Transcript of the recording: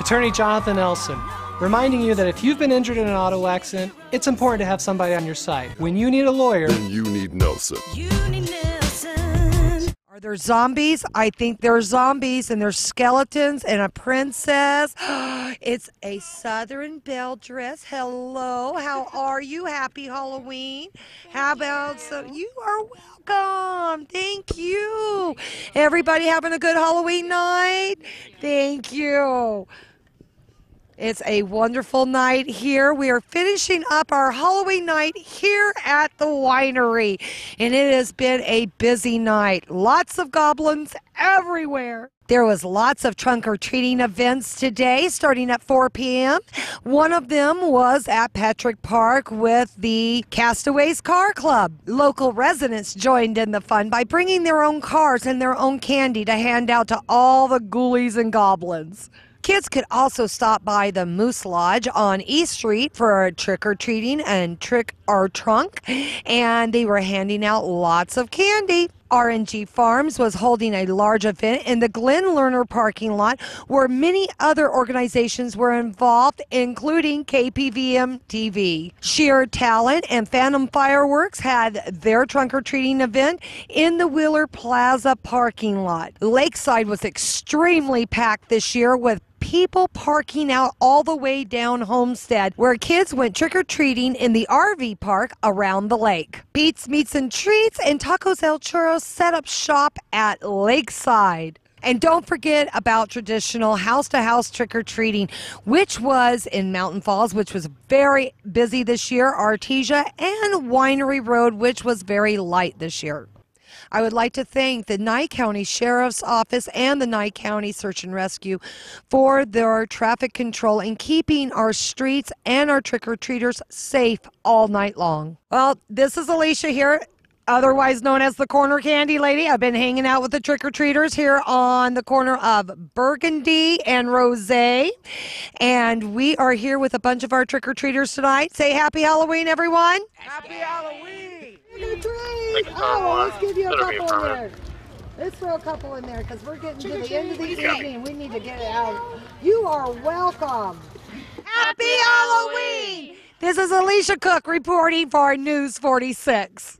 Attorney Jonathan Nelson, reminding you that if you've been injured in an auto accident, it's important to have somebody on your side. When you need a lawyer, you need Nelson. You need Nelson. Are there zombies? I think there's zombies and there's skeletons and a princess. it's a Southern Belle dress. Hello, how are you? Happy Halloween. How about some? You are welcome. Thank you. Everybody having a good Halloween night? Thank you. It's a wonderful night here. We are finishing up our Halloween night here at the winery, and it has been a busy night. Lots of goblins everywhere. There was lots of trunk or treating events today starting at 4 p.m. One of them was at Petrack Park with the Castaways Car Club. Local residents joined in the fun by bringing their own cars and their own candy to hand out to all the ghoulies and goblins. Kids could also stop by the Moose Lodge on East Street for trick or treating and trick or trunk, and they were handing out lots of candy. RNG Farms was holding a large event in the Glen Lerner parking lot where many other organizations were involved, including KPVM TV. Sheer Talent and Phantom Fireworks had their trunk or treating event in the Wheeler Plaza parking lot. Lakeside was extremely packed this year with people parking out all the way down Homestead, where kids went trick or treating in the RV park around the lake. Pete's Meats and Treats and Tacos El Churro set up shop at Lakeside. And don't forget about traditional house to house trick or treating, which was in Mountain Falls, which was very busy this year, Artesia, and Winery Road, which was very light this year. I would like to thank the Nye County Sheriff's Office and the Nye County Search and Rescue for their traffic control and keeping our streets and our trick or treaters safe all night long. Well, this is Alicia here otherwise known as the corner candy lady. I've been hanging out with the trick or treaters here on the corner of Burgundy and Rose. And we are here with a bunch of our trick or treaters tonight. Say happy Halloween, everyone. Happy Halloween. Oh, let's give you a couple in there. Let's throw a couple in there because we're getting to the end of the evening and we need to get it out. You are welcome. Happy Halloween! This is Alicia Cook reporting for News 46.